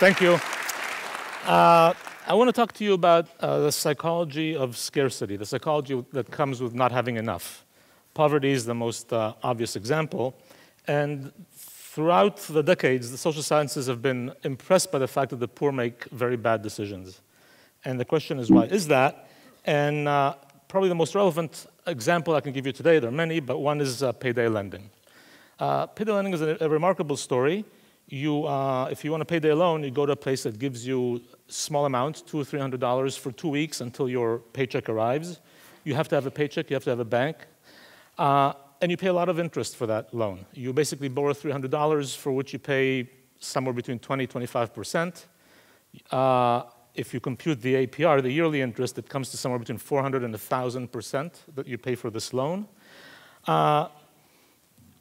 Thank you. Uh, I want to talk to you about uh, the psychology of scarcity, the psychology that comes with not having enough. Poverty is the most uh, obvious example. And throughout the decades, the social sciences have been impressed by the fact that the poor make very bad decisions. And the question is, why is that? And uh, probably the most relevant example I can give you today, there are many, but one is uh, payday lending. Uh, payday lending is a, a remarkable story you, uh, if you want to pay payday loan, you go to a place that gives you small amounts, two or three hundred dollars for two weeks until your paycheck arrives. You have to have a paycheck, you have to have a bank, uh, and you pay a lot of interest for that loan. You basically borrow three hundred dollars for which you pay somewhere between 20 25 percent. Uh, if you compute the APR, the yearly interest, it comes to somewhere between 400 and 1,000 percent that you pay for this loan. Uh,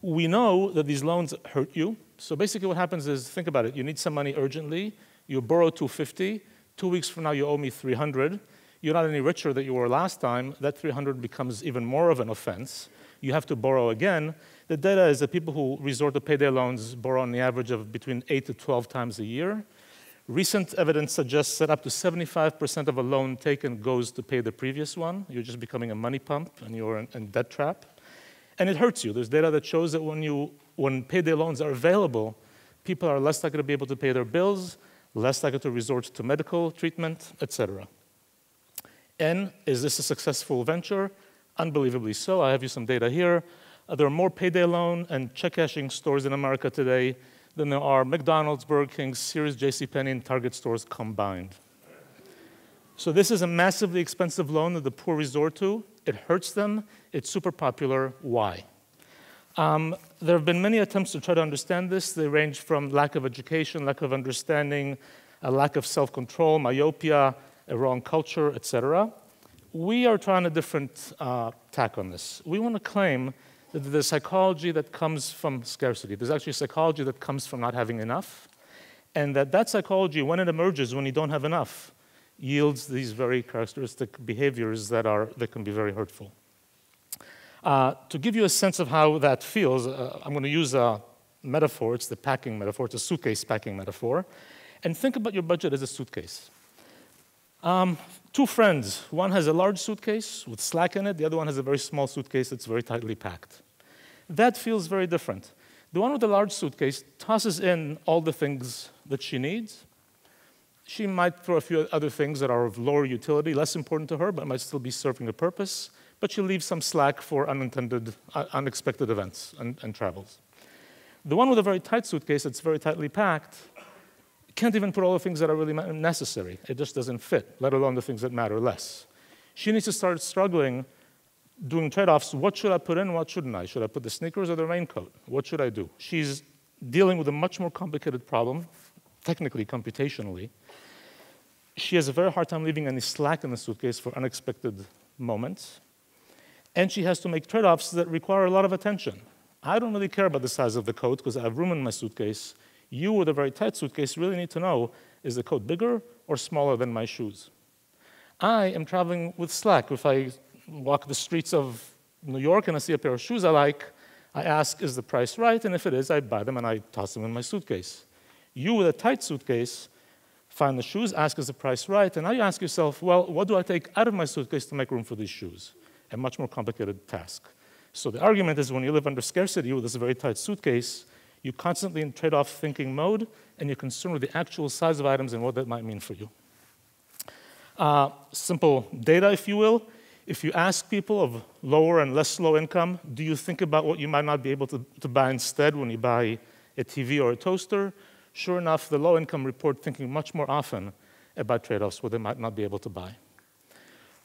we know that these loans hurt you so basically what happens is, think about it, you need some money urgently, you borrow 250, two weeks from now you owe me 300, you're not any richer than you were last time, that 300 becomes even more of an offense. You have to borrow again. The data is that people who resort to payday loans borrow on the average of between 8 to 12 times a year. Recent evidence suggests that up to 75% of a loan taken goes to pay the previous one. You're just becoming a money pump and you're in, in debt trap. And it hurts you. There's data that shows that when you when payday loans are available, people are less likely to be able to pay their bills, less likely to resort to medical treatment, etc. N, is this a successful venture? Unbelievably so. I have you some data here. Uh, there are more payday loan and check cashing stores in America today than there are McDonald's, Burger King, Sears, JCPenney, and Target stores combined. So this is a massively expensive loan that the poor resort to. It hurts them. It's super popular. Why? Um, there have been many attempts to try to understand this. They range from lack of education, lack of understanding, a lack of self control, myopia, a wrong culture, etc. We are trying a different uh, tack on this. We want to claim that the psychology that comes from scarcity, there's actually psychology that comes from not having enough, and that that psychology, when it emerges when you don't have enough, yields these very characteristic behaviors that, are, that can be very hurtful. Uh, to give you a sense of how that feels, uh, I'm going to use a metaphor. It's the packing metaphor. It's a suitcase packing metaphor. And think about your budget as a suitcase. Um, two friends. One has a large suitcase with slack in it. The other one has a very small suitcase that's very tightly packed. That feels very different. The one with the large suitcase tosses in all the things that she needs. She might throw a few other things that are of lower utility, less important to her, but might still be serving a purpose but you leave some slack for unintended, uh, unexpected events and, and travels. The one with a very tight suitcase that's very tightly packed can't even put all the things that are really necessary. It just doesn't fit, let alone the things that matter less. She needs to start struggling, doing trade offs. What should I put in? What shouldn't I? Should I put the sneakers or the raincoat? What should I do? She's dealing with a much more complicated problem, technically, computationally. She has a very hard time leaving any slack in the suitcase for unexpected moments and she has to make trade offs that require a lot of attention. I don't really care about the size of the coat because I have room in my suitcase. You, with a very tight suitcase, really need to know is the coat bigger or smaller than my shoes? I am traveling with slack. If I walk the streets of New York and I see a pair of shoes I like, I ask, is the price right? And if it is, I buy them and I toss them in my suitcase. You, with a tight suitcase, find the shoes, ask, is the price right? And now you ask yourself, well, what do I take out of my suitcase to make room for these shoes? A much more complicated task. So the argument is when you live under scarcity with this very tight suitcase, you constantly in trade-off thinking mode, and you're concerned with the actual size of items and what that might mean for you. Uh, simple data, if you will. If you ask people of lower and less low income, do you think about what you might not be able to, to buy instead when you buy a TV or a toaster? Sure enough, the low income report thinking much more often about trade-offs what they might not be able to buy.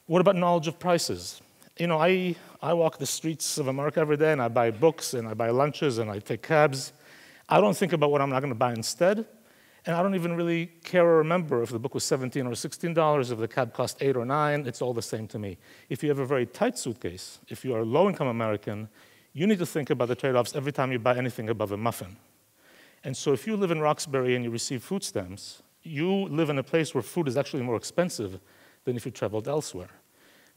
What about knowledge of prices? You know, I, I walk the streets of America every day and I buy books and I buy lunches and I take cabs. I don't think about what I'm not going to buy instead. And I don't even really care or remember if the book was 17 or $16, if the cab cost 8 or 9, it's all the same to me. If you have a very tight suitcase, if you are a low income American, you need to think about the trade offs every time you buy anything above a muffin. And so if you live in Roxbury and you receive food stamps, you live in a place where food is actually more expensive than if you traveled elsewhere.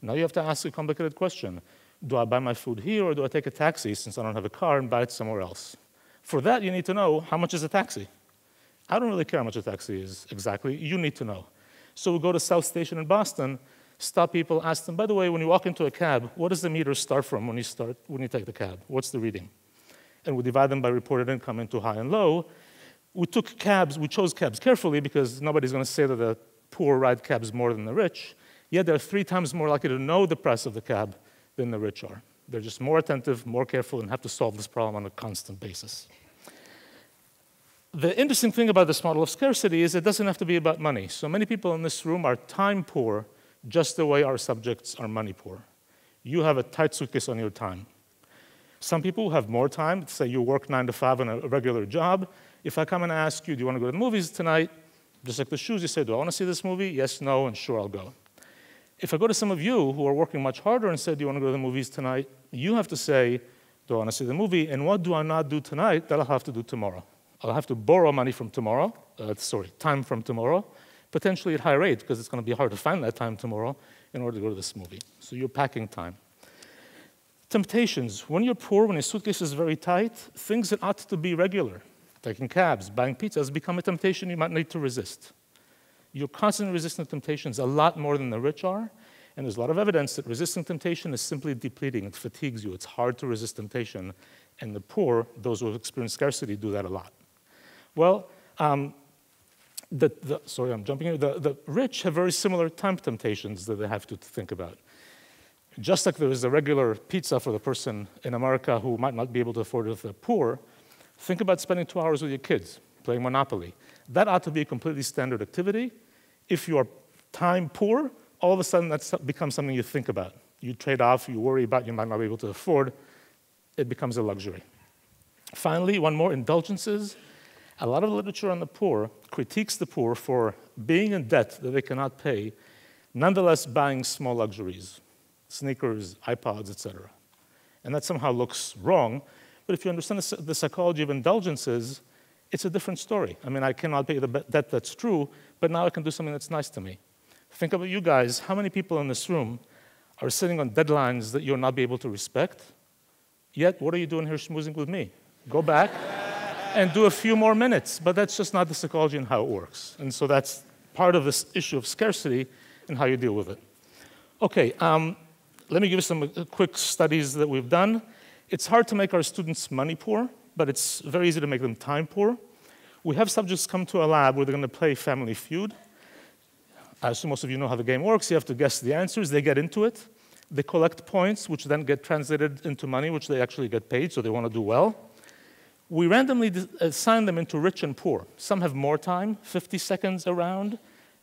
Now you have to ask a complicated question. Do I buy my food here or do I take a taxi since I don't have a car and buy it somewhere else? For that, you need to know how much is a taxi. I don't really care how much a taxi is exactly. You need to know. So we go to South Station in Boston, stop people, ask them, by the way, when you walk into a cab, what does the meter start from when you, start, when you take the cab? What's the reading? And we divide them by reported income into high and low. We took cabs, we chose cabs carefully because nobody's going to say that the poor ride cabs more than the rich. Yet they're three times more likely to know the price of the cab than the rich are. They're just more attentive, more careful, and have to solve this problem on a constant basis. The interesting thing about this model of scarcity is it doesn't have to be about money. So many people in this room are time poor, just the way our subjects are money poor. You have a tight suitcase on your time. Some people have more time. Say you work nine to five on a regular job. If I come and ask you, do you want to go to the movies tonight? Just like the shoes, you say, do I want to see this movie? Yes, no, and sure, I'll go. If I go to some of you who are working much harder and say, do you want to go to the movies tonight? You have to say, do I want to see the movie? And what do I not do tonight that I'll have to do tomorrow? I'll have to borrow money from tomorrow, uh, sorry, time from tomorrow, potentially at high rate because it's going to be hard to find that time tomorrow in order to go to this movie. So you're packing time. Temptations. When you're poor, when your suitcase is very tight, things that ought to be regular, taking cabs, buying pizzas, become a temptation you might need to resist. You're constantly resisting temptations a lot more than the rich are, and there's a lot of evidence that resisting temptation is simply depleting. It fatigues you. It's hard to resist temptation, and the poor, those who experience scarcity, do that a lot. Well, um, the, the, sorry, I'm jumping in. The, the rich have very similar time temptations that they have to think about. Just like there is a regular pizza for the person in America who might not be able to afford it they're poor, think about spending two hours with your kids playing Monopoly. That ought to be a completely standard activity. If you are time poor, all of a sudden that becomes something you think about. You trade off, you worry about, you might not be able to afford. It becomes a luxury. Finally, one more indulgences. A lot of literature on the poor critiques the poor for being in debt that they cannot pay, nonetheless buying small luxuries sneakers, iPods, etc. And that somehow looks wrong. But if you understand the psychology of indulgences, it's a different story. I mean, I cannot pay the debt that's true, but now I can do something that's nice to me. Think about you guys. How many people in this room are sitting on deadlines that you'll not be able to respect? Yet, what are you doing here schmoozing with me? Go back and do a few more minutes. But that's just not the psychology and how it works. And so that's part of this issue of scarcity and how you deal with it. Okay, um, let me give you some uh, quick studies that we've done. It's hard to make our students money poor, but it's very easy to make them time poor. We have subjects come to a lab where they're going to play Family Feud. I assume most of you know how the game works. You have to guess the answers. They get into it. They collect points, which then get translated into money, which they actually get paid, so they want to do well. We randomly assign them into rich and poor. Some have more time, 50 seconds around.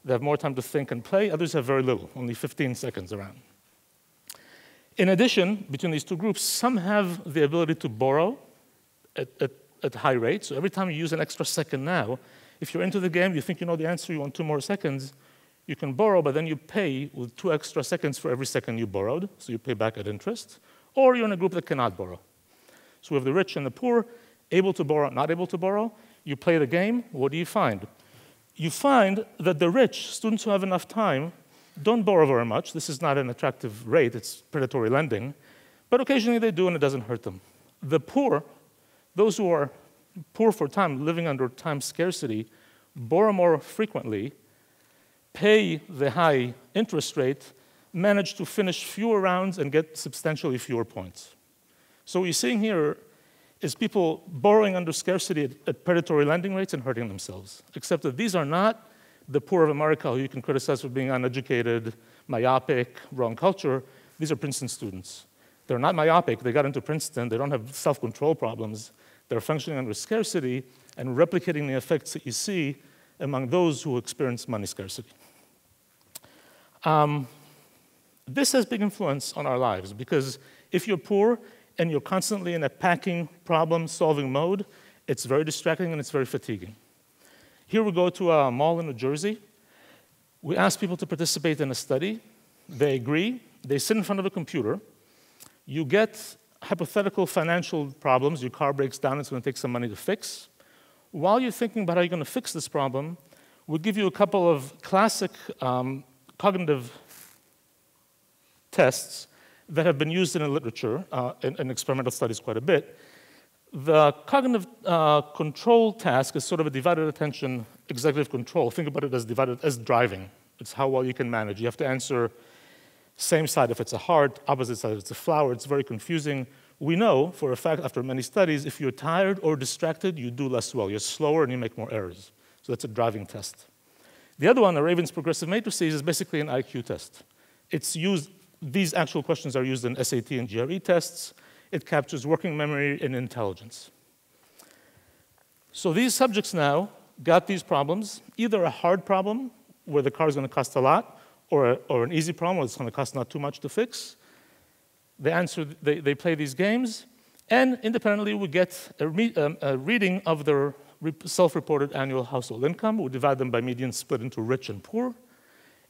They have more time to think and play. Others have very little, only 15 seconds around. In addition, between these two groups, some have the ability to borrow at, at, at, high rates. So every time you use an extra second now, if you're into the game, you think you know the answer, you want two more seconds, you can borrow, but then you pay with two extra seconds for every second you borrowed, so you pay back at interest. Or you're in a group that cannot borrow. So we have the rich and the poor, able to borrow, not able to borrow. You play the game, what do you find? You find that the rich, students who have enough time, don't borrow very much. This is not an attractive rate, it's predatory lending. But occasionally they do, and it doesn't hurt them. The poor, those who are poor for time, living under time scarcity, borrow more frequently, pay the high interest rate, manage to finish fewer rounds, and get substantially fewer points. So what you're seeing here is people borrowing under scarcity at, at predatory lending rates and hurting themselves, except that these are not the poor of America, who you can criticize for being uneducated, myopic, wrong culture, these are Princeton students. They're not myopic, they got into Princeton, they don't have self control problems, they're functioning under scarcity and replicating the effects that you see among those who experience money scarcity. Um, this has big influence on our lives because if you're poor and you're constantly in a packing, problem solving mode, it's very distracting and it's very fatiguing. Here we go to a mall in New Jersey. We ask people to participate in a study. They agree. They sit in front of a computer. You get hypothetical financial problems. Your car breaks down, it's going to take some money to fix. While you're thinking about how you're going to fix this problem, we'll give you a couple of classic um, cognitive tests that have been used in the literature uh, in, in experimental studies quite a bit. The cognitive uh, control task is sort of a divided attention executive control. Think about it as divided as driving. It's how well you can manage. You have to answer same side if it's a heart, opposite side if it's a flower. It's very confusing. We know for a fact after many studies, if you're tired or distracted, you do less well. You're slower and you make more errors. So that's a driving test. The other one, the Raven's progressive matrices, is basically an IQ test. It's used, these actual questions are used in SAT and GRE tests. It captures working memory and intelligence. So these subjects now got these problems, either a hard problem where the car is going to cost a lot, or, a, or an easy problem where it's going to cost not too much to fix. They answer, they, they play these games, and independently we get a, re, um, a reading of their self-reported annual household income. We divide them by median split into rich and poor,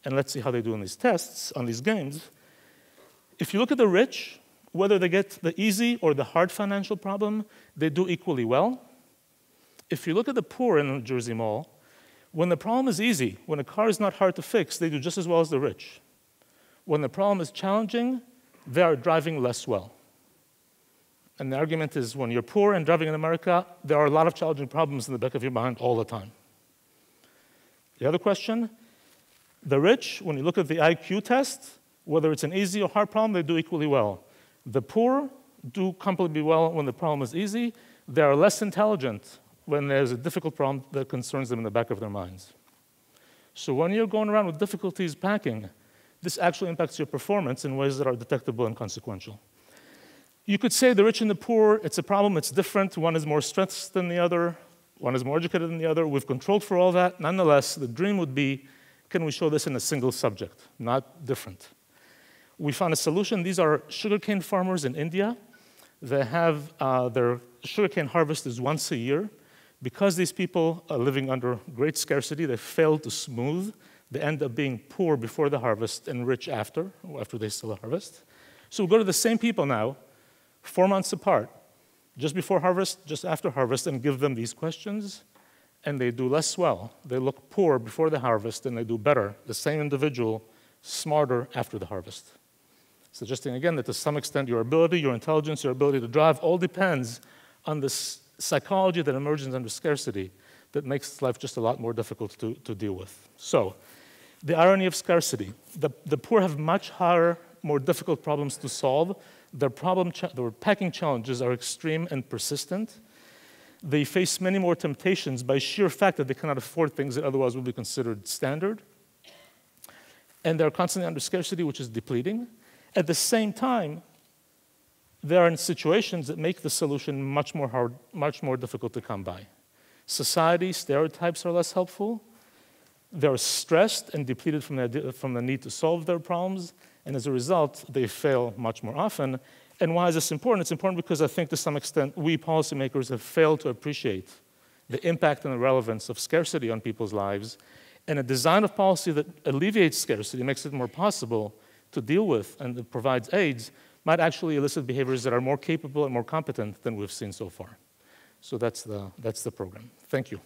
and let's see how they do on these tests, on these games. If you look at the rich, whether they get the easy or the hard financial problem, they do equally well. If you look at the poor in Jersey Mall, when the problem is easy, when a car is not hard to fix, they do just as well as the rich. When the problem is challenging, they are driving less well. And the argument is when you're poor and driving in America, there are a lot of challenging problems in the back of your mind all the time. The other question the rich, when you look at the IQ test, whether it's an easy or hard problem, they do equally well. The poor do completely well when the problem is easy. They are less intelligent when there's a difficult problem that concerns them in the back of their minds. So when you're going around with difficulties packing, this actually impacts your performance in ways that are detectable and consequential. You could say the rich and the poor, it's a problem, it's different. One is more stressed than the other, one is more educated than the other. We've controlled for all that. Nonetheless, the dream would be can we show this in a single subject, not different? We found a solution. These are sugarcane farmers in India. They have uh, their sugarcane harvest is once a year. Because these people are living under great scarcity, they fail to smooth. They end up being poor before the harvest and rich after, after they the harvest. So we go to the same people now four months apart, just before harvest, just after harvest, and give them these questions, and they do less well. They look poor before the harvest, and they do better, the same individual, smarter after the harvest. Suggesting again that to some extent your ability, your intelligence, your ability to drive all depends on this psychology that emerges under scarcity that makes life just a lot more difficult to, to deal with. So, the irony of scarcity the, the poor have much higher, more difficult problems to solve their, problem their packing challenges are extreme and persistent. They face many more temptations by sheer fact that they cannot afford things that otherwise would be considered standard. And they're constantly under scarcity, which is depleting. At the same time, they are in situations that make the solution much more hard, much more difficult to come by. Society stereotypes are less helpful. They're stressed and depleted from the, from the need to solve their problems, and as a result, they fail much more often. And why is this important? It's important because I think to some extent we policymakers have failed to appreciate the impact and the relevance of scarcity on people's lives. And a design of policy that alleviates scarcity, makes it more possible to deal with, and provides aids, might actually elicit behaviors that are more capable and more competent than we've seen so far. So that's the, that's the program. Thank you.